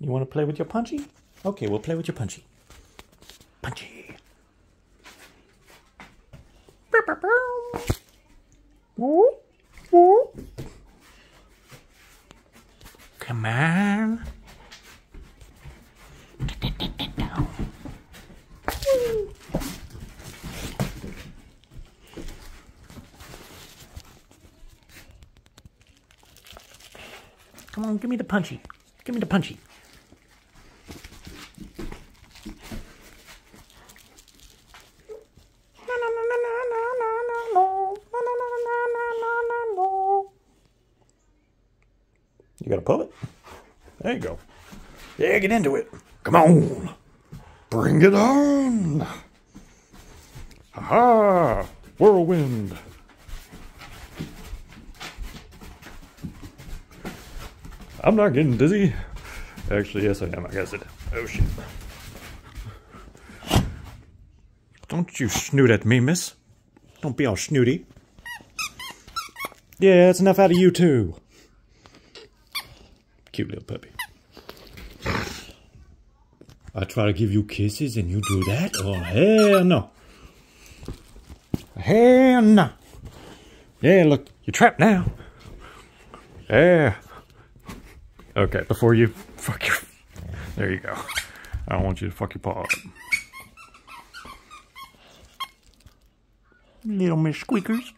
You want to play with your punchy? Okay, we'll play with your punchy. Punchy. Come on. Come on, give me the punchy. Give me the punchy. You gotta pull it. There you go. Yeah, get into it. Come on. Bring it on. Aha! Whirlwind. I'm not getting dizzy. Actually, yes, I am. I guess it. Oh, shit. Don't you snoot at me, miss. Don't be all snooty. Yeah, that's enough out of you, too. Cute little puppy. I try to give you kisses and you do that? Oh, hell no. Hell no. Yeah, look, you're trapped now. Yeah. Okay, before you fuck your... There you go. I don't want you to fuck your paw up. Little Miss Squeakers.